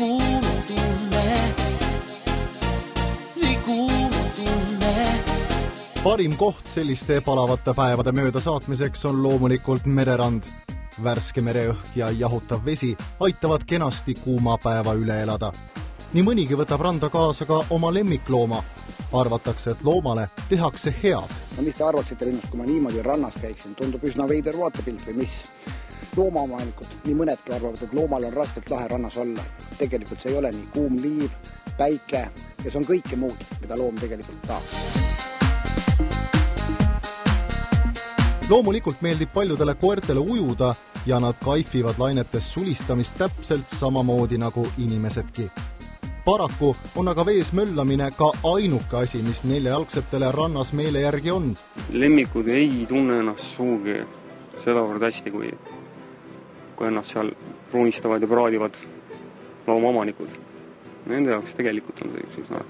kuulutunne, nii kuulutunne parim koht selliste palavate päevade möödasaatmiseks on loomulikult mererand. värske mereõhk ja jahutav vesi aitavad kenasti kuuma päeva üle elada. nii mõnigi võtab randa kaasa ka oma lemmiklooma. arvatakse, et loomale tehakse head no mis te arvaksite minust, kui ma niimoodi rannas käiksin, tundub üsna veider vaatepilt või mis? loomaomanikud, nii mõnedki arvavad, et loomal on raskelt lahe rannas olla. tegelikult see ei ole nii, kuum liiv, päike ja see on kõike muud, mida loom tegelikult tahab. loomulikult meeldib paljudele koertele ujuda ja nad kaifivad lainetes sulistamist täpselt samamoodi nagu inimesedki. paraku on aga vees möllamine ka ainuke asi, mis neljajalgsetele rannas meele järgi on. lemmikud ei tunne ennast sugugi sedavõrd hästi, kui, kui ennast seal pruunistavad ja praadivad loomaomanikud. Nende jaoks tegelikult on see üks üsna,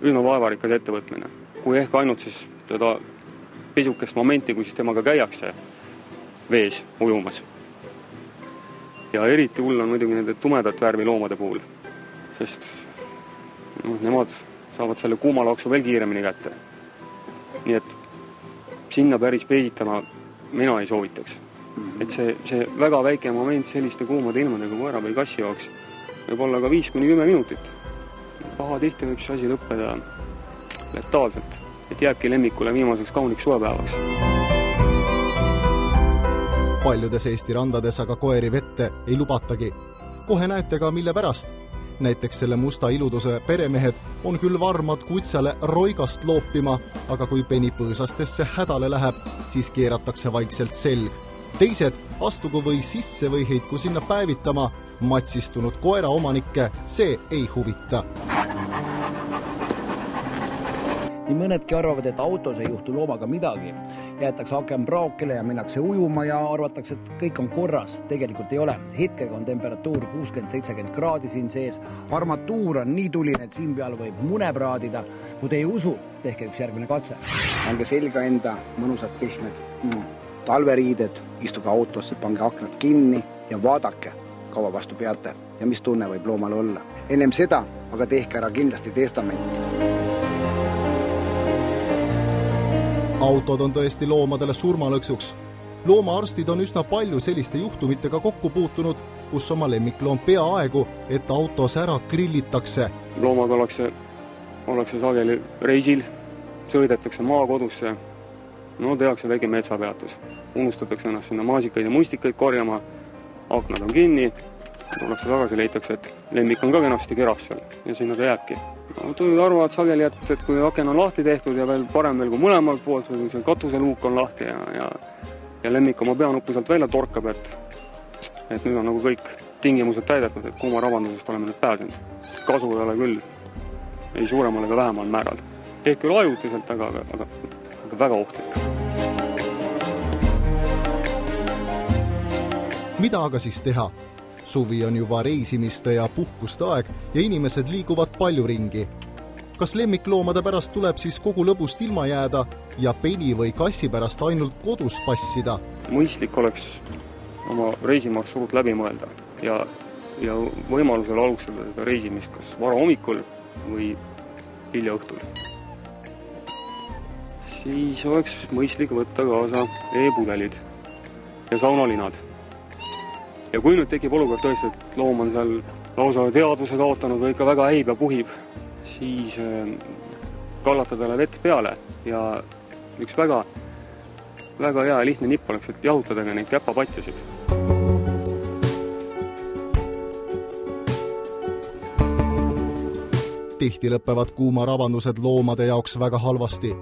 üsna vaevarikas ettevõtmine. kui ehk ainult siis teda pisukest momenti, kui siis temaga käiakse vees ujumas. ja eriti hull on muidugi nende tumedat värvi loomade puhul, sest noh, nemad saavad selle kuumalaoksu veel kiiremini kätte. nii et sinna päris peesitama mina ei soovitaks. Et see, see väga väike moment selliste kuumade ilmadega koera või kassi jaoks võib olla ka viis kuni kümme minutit. pahatihti võib see asi lõppeda letaalselt, et jääbki lemmikule viimaseks kauniks suvepäevaks. paljudes Eesti randades aga koeri vette ei lubatagi. kohe näete ka, mille pärast. näiteks selle musta iluduse peremehed on küll varmad kutsale roigast loopima, aga kui peni põõsastesse hädale läheb, siis keeratakse vaikselt selg. Teised astugu või sisse või heitku sinna päevitama, matsistunud koeraomanikke see ei huvita nii mõnedki arvavad, et autos ei juhtu loomaga midagi. jäetakse aken praokile ja minnakse ujuma ja arvatakse, et kõik on korras. tegelikult ei ole. hetkega on temperatuur kuuskümmend, seitsekümmend kraadi siin sees. armatuur on nii tuline, et siin peal võib mune praadida. kui te ei usu, tehke üks järgmine katse. pange selga enda mõnusad pehmed mm, talveriided, istuge autosse, pange aknad kinni ja vaadake, kaua vastu peate ja mis tunne võib loomal olla. ennem seda aga tehke ära kindlasti testament autod on tõesti loomadele surmalõksuks. loomaarstid on üsna palju selliste juhtumitega kokku puutunud, kus oma lemmikloom peaaegu, et autos ära grillitakse. loomaga ollakse, ollakse sageli reisil, sõidetakse maakodusse, no tehakse väike metsapeatus, unustatakse ennast sinna maasikaid ja mustikaid korjama, aknad on kinni, tullakse tagasi, leitakse, et lemmik on ka kenasti keras seal ja sinna ta jääbki. no tujud arvavad sageli, et, et kui aken on lahti tehtud ja veel parem veel, kui mõlemalt poolt või kui see katuseluuk on lahti ja, ja ja lemmik oma peanuppu sealt välja torkab, et et nüüd on nagu kõik tingimused täidetud, et kuumarabandusest oleme nüüd pääsenud. kasu ei ole küll ei suuremal ega vähemal määral. ehk küll ajutiselt, aga, aga väga ohtlik mida aga siis teha? suvi on juba reisimiste ja puhkuste aeg ja inimesed liiguvad palju ringi. kas lemmikloomade pärast tuleb siis kogu lõbust ilma jääda ja peni või kassi pärast ainult kodus passida? mõistlik oleks oma reisimarsruut läbi mõelda ja, ja võimalusel alustada seda reisimist kas varahommikul või hilja õhtul. Siis oleks mõistlik võtta kaasa e-pudelid ja saunalinad ja kui nüüd tekib olukord tõesti, et loom on seal lausa teadvuse kaotanud või ikka väga häib ja puhib, siis äh, kallata talle vett peale ja üks väga, väga hea ja lihtne nipp oleks, et jahutada ka neid käpapatjasid. tihti lõpevad kuumarabandused loomade jaoks väga halvasti.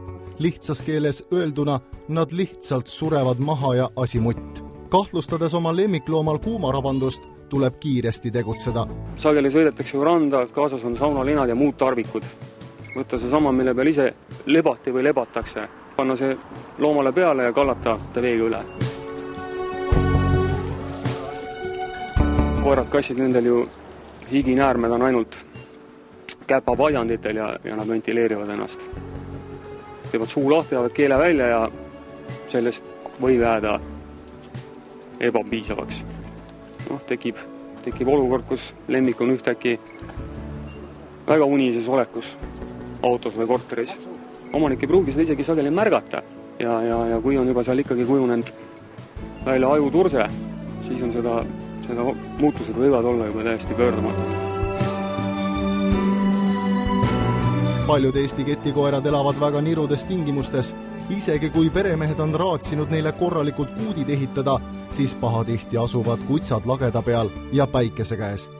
Lihtsas keeles öelduna nad lihtsalt surevad maha ja asi mutt kahtlustades oma lemmikloomal kuumarabandust, tuleb kiiresti tegutseda. sageli sõidetakse ju randa, kaasas on saunalinad ja muud tarvikud. võtta seesama, mille peal ise lebati või lebatakse, panna see loomale peale ja kallata ta veega üle. koerad-kassid, nendel ju higinäärmed on ainult käpapadjanditel ja, ja nad ventileerivad ennast. Teevad suu lahti, ajavad keele välja ja sellest võib jääda ebapiisavaks. noh, tekib tekib olukord, kus lemmik on ühtäkki väga unises olekus autos või korteris. omanik ei pruugi seda isegi sageli märgata ja, ja, ja kui on juba seal ikkagi kujunenud välja ajuturse, siis on seda, seda muutused võivad olla juba täiesti pöördumatud. Paljud Eesti ketikoerad elavad väga nirudes tingimustes. isegi kui peremehed on raatsinud neile korralikult kuudid ehitada, siis pahatihti asuvad kutsad lageda peal ja päikese käes.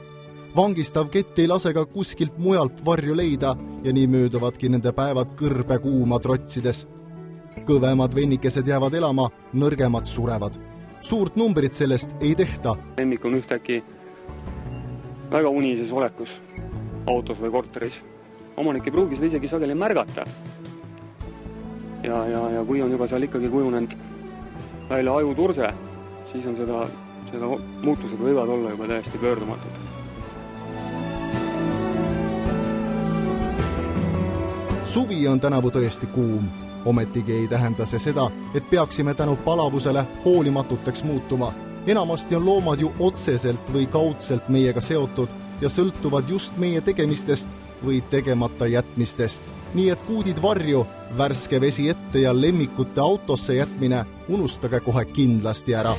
vangistav kett ei lase ka kuskilt mujalt varju leida ja nii mööduvadki nende päevad kõrbekuuma trotsides. kõvemad vennikesed jäävad elama, nõrgemad surevad. suurt numbrit sellest ei tehta. lemmik on ühtäkki väga unises olekus autos või korteris. Omanik ei pruugi seda isegi sageli märgata. ja, ja, ja kui on juba seal ikkagi kujunenud välja ajuturse, siis on seda, seda muutused võivad olla juba täiesti pöördumatud. suvi on tänavu tõesti kuum, ometigi ei tähenda see seda, et peaksime tänu palavusele hoolimatuteks muutuma. enamasti on loomad ju otseselt või kaudselt meiega seotud ja sõltuvad just meie tegemistest või tegemata jätmistest. nii et kuudid varju, värske vesi ette ja lemmikute autosse jätmine unustage kohe kindlasti ära